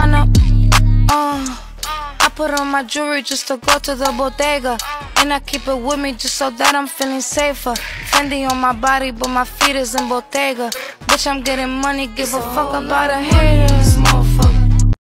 sun. Uh, I put on my jewelry just to go to the bodega. And I keep it with me just so that I'm feeling safer. Fendi on my body, but my feet is in Bottega. Bitch, I'm getting money, give a fuck about a haters.